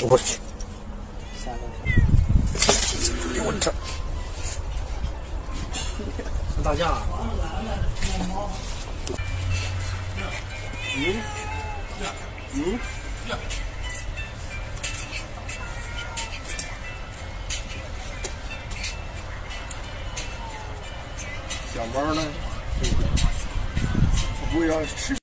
我去，下个给我这打架。嗯嗯。小猫呢？不要吃。